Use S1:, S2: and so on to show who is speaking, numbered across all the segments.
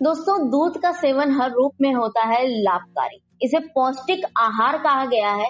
S1: दोस्तों, दूध का सेवन हर रूप में होता है लाभकारी। इसे पौष्टिक आहार कहा गया है,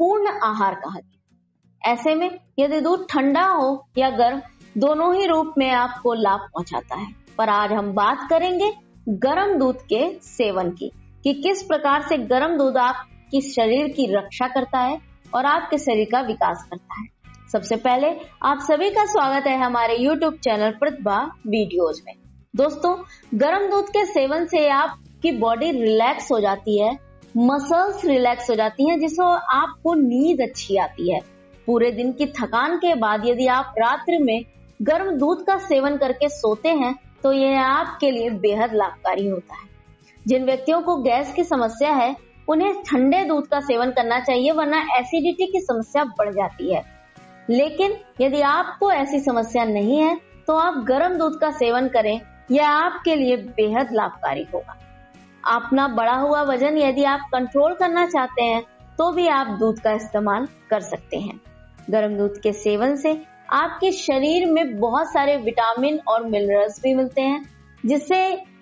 S1: पूर्ण आहार कहा गया ऐसे में यदि दूध ठंडा हो या गर्म, दोनों ही रूप में आपको लाभ पहुंचाता है। पर आज हम बात करेंगे गर्म दूध के सेवन की, कि किस प्रकार से गर्म दूध आपकी शरीर की रक्षा करता है और आपके शरीर का विकास करता है। सबसे पहले आप सभी का स्वागत है हमारे YouTube चैनल प्रतिभा वीडियोज़ में। दोस्तों, गर्म दूध के सेवन से आपकी बॉडी रिलैक्स हो जाती है मसल्स रिलैक्स हो जाती हैं, जिससे आपको नींद अच्छी आती है। पूरे दिन की थकान के बाद यदि आप रात्रि में गर्म दूध का सेवन करके सोते हैं तो यह आपके लिए बेहद लाभकारी होता है। जिन व्यक्तियों को गैस की समस्या है, उन्हें ठंडे दूध का सेवन करना चाहिए, वरना एसिडिटी की समस्या बढ़ जाती है। लेकिन यदि आपको ऐसी समस्या नहीं है तो आप गर्म दूध का सेवन करें यह आपके लिए बेहद लाभकारी होगा। अपना बढ़ा हुआ वज़न यदि आप कंट्रोल करना चाहते हैं तो भी आप दूध का इस्तेमाल कर सकते हैं। गर्म दूध के सेवन से आपके शरीर में बहुत सारे विटामिन और मिनरल्स भी मिलते हैं, जिससे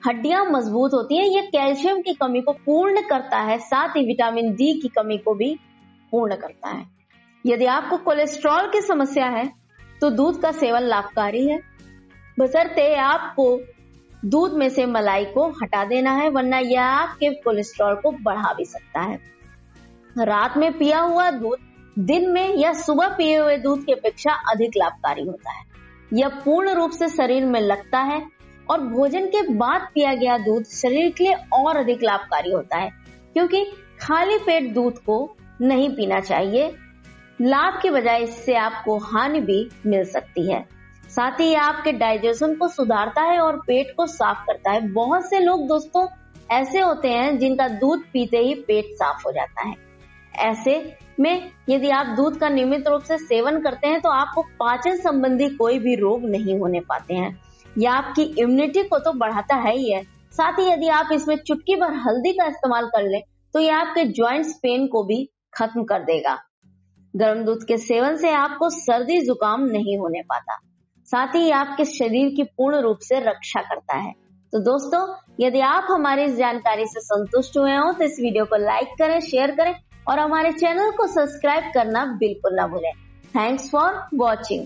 S1: हड्डियाँ मज़बूत होती हैं। यह कैल्शियम की कमी को पूर्ण करता है, साथ ही विटामिन डी की कमी को भी पूर्ण करता है। यदि आपको कोलेस्ट्रॉल की समस्या है तो दूध का सेवन लाभकारी है। बसरते आपको दूध में से मलाई को हटा देना है, वरना यह आपके कोलेस्ट्रॉल को बढ़ा भी सकता है। रात में पिया हुआ दूध, दिन में या सुबह पिए हुए दूध की अपेक्षा अधिक लाभकारी होता है। यह पूर्ण रूप से शरीर में लगता है और भोजन के बाद पिया गया दूध शरीर के लिए और अधिक लाभकारी होता है, क्योंकि खाली पेट दूध को नहीं पीना चाहिए। लाभ के बजाय इससे आपको हानि भी मिल सकती है। साथ ही आपके डाइजेशन को सुधारता है और पेट को साफ़ करता है। बहुत से लोग दोस्तों ऐसे होते हैं जिनका दूध पीते ही पेट साफ़ हो जाता है। ऐसे में यदि आप दूध का नियमित रूप से सेवन करते हैं तो आपको पाचन संबंधी कोई भी रोग नहीं होने पाते हैं। यह आपकी इम्यूनिटी को तो बढ़ाता है ही है। साथ ही यदि आप इसमें चुटकी भर हल्दी का इस्तेमाल कर लें तो यह आपके ज्वाइंट्स पेन को भी खत्म कर देगा। गर्म दूध के सेवन से आपको सर्दी जुकाम नहीं होने पाता। साथ ही आपके शरीर की पूर्ण रूप से रक्षा करता है। तो दोस्तों, यदि आप हमारी इस जानकारी से संतुष्ट हुए हो तो इस वीडियो को लाइक करें, शेयर करें और हमारे चैनल को सब्सक्राइब करना बिल्कुल ना भूलें। Thanks for watching.